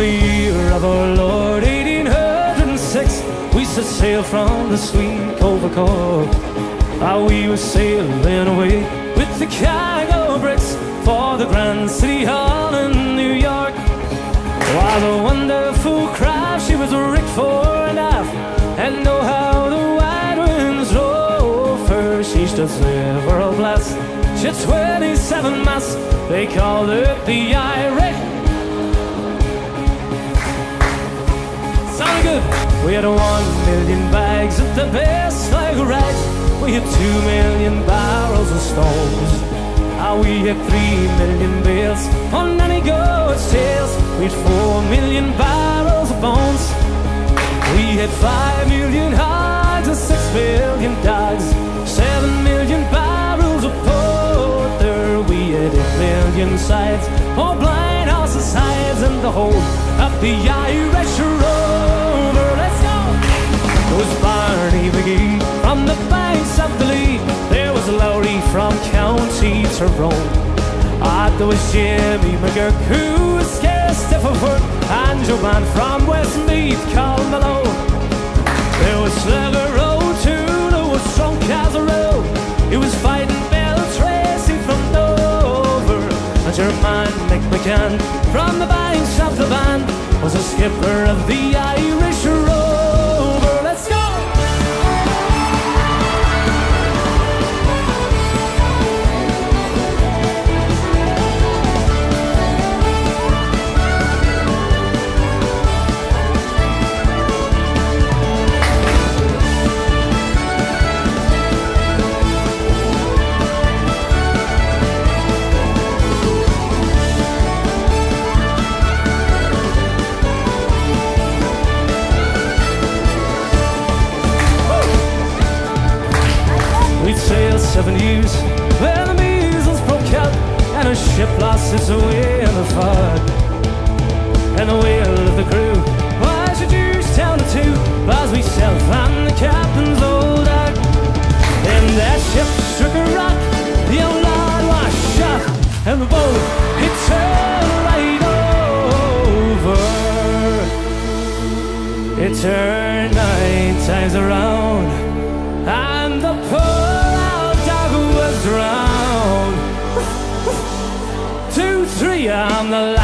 The year of our Lord 1806, we set sail from the sweet Cove Cove. Ah, we were sailing away with the cargo bricks for the Grand City Hall in New York. While the wonderful craft, she was rigged fore and aft, and know how the wide winds drove her. She stood several blasts, she had 27 masts, they called it the Irish. Good. We had one million bags of the best Sligo rags. We had two million barrels of stones. Ah, we had three million bales on any goat's tails. We had four million barrels of bones. We had five million hogs and six million dogs. Seven million barrels of porter. We had eight million sides. All blind houses sides and the whole of the Irish rover. Was Barney McGee from the banks of the Lee. There was Lowry from County Tyrone. Ah, there was Jimmy McGurk who was scarce stiff of foot. And Joe Man from Westmeath, called Malone. There was Slugger too, there was drunk as a row. He was fighting Bill Tracy from Dover. And your man Nick McCann from the banks of the Bann was a skipper of the Irish seven years when the measles broke out and a ship lost its way in the fog. And the wheel of the crew was reduced down to two as we sailed from the captain's old dog. Then that ship struck a rock, the old lad was shot, and the boat it turned right over. It turned nine times around on the.